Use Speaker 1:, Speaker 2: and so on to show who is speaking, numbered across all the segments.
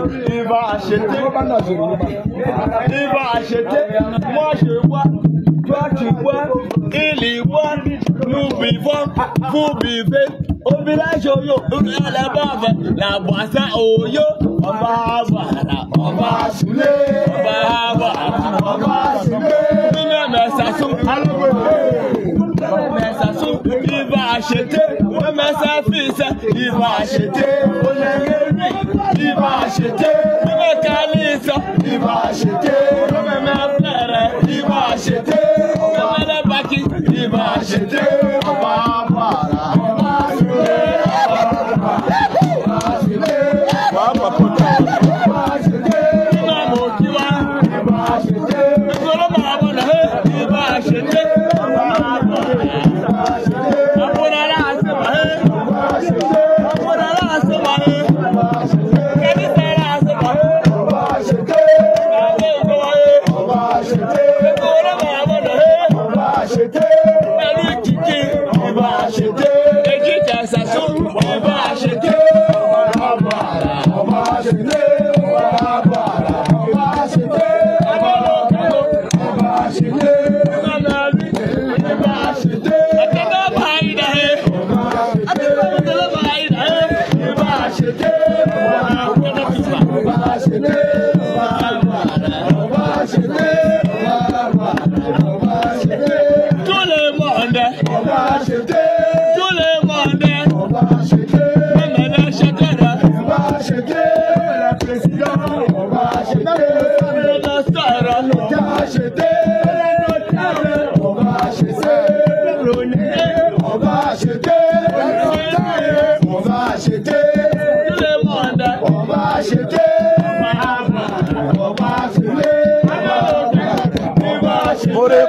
Speaker 1: Tu acheter, acheter. Moi je toi nous ìbá àṣetẹ ìbá àṣetẹ mọ́ṣẹ̀wá tọ́tùwá ìlìwá oh fúbìfẹ́ obiláṣọyò ńlẹ́lẹ́bàbà làbàṣà òyò ọba àbàrà ọba àṣùlẹ̀ ọba àbàrà ọba àṣùlẹ̀. àṣetẹ ó mẹsà fìṣẹ ìbà àṣetẹ ó lẹgẹrì ìbà àṣetẹ ó mẹkàlì ìsọ ìbà àṣetẹ ó mẹmẹ fẹrẹ ìbà àṣetẹ. Amen.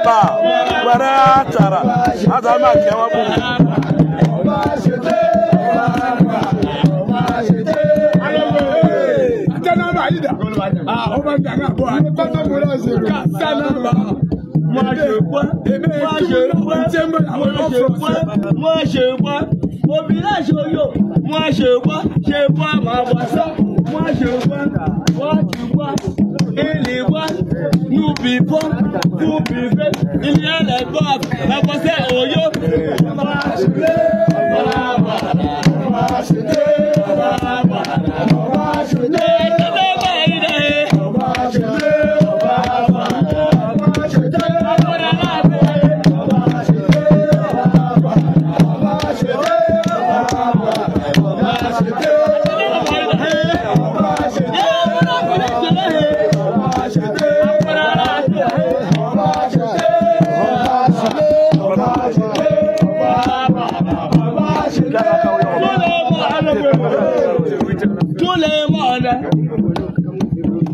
Speaker 1: Moreba, Barata, Adama, Kamabu. darapọ̀ àdìgbò kàtàlàbà wọ́n ṣe pẹ́ wọ́n ṣe pẹ́ wọ́n ṣe pẹ́ wọ́n ṣe pẹ́ obìnrin ṣòyò wọ́n ṣe pẹ́ ṣe pẹ́ màá wá sọ wọ́n ṣe pẹ́ wọ́n ti pẹ́ ilé wa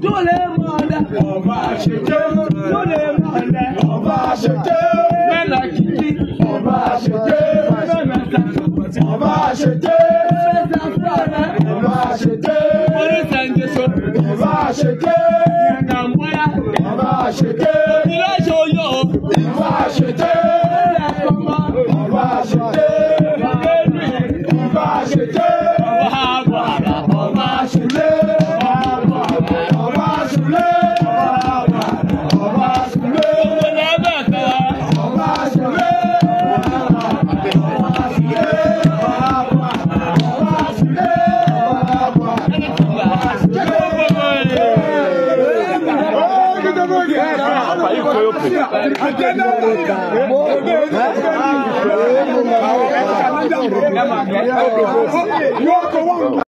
Speaker 1: dole mọ̀ọ́dá ọba àṣetẹ́ dole mọ̀ọ́dá ọba àṣetẹ́ mẹ́la kìkì ọba àṣetẹ́ mẹ́mẹ́ta ọba àṣetẹ́ mẹ́ta fúlàdá ọba àṣetẹ́ oríṣi ẹ̀ńdẹ́sọ ọba àṣetẹ́ ìrìnà mọ́yá ọba àṣetẹ́. Yo,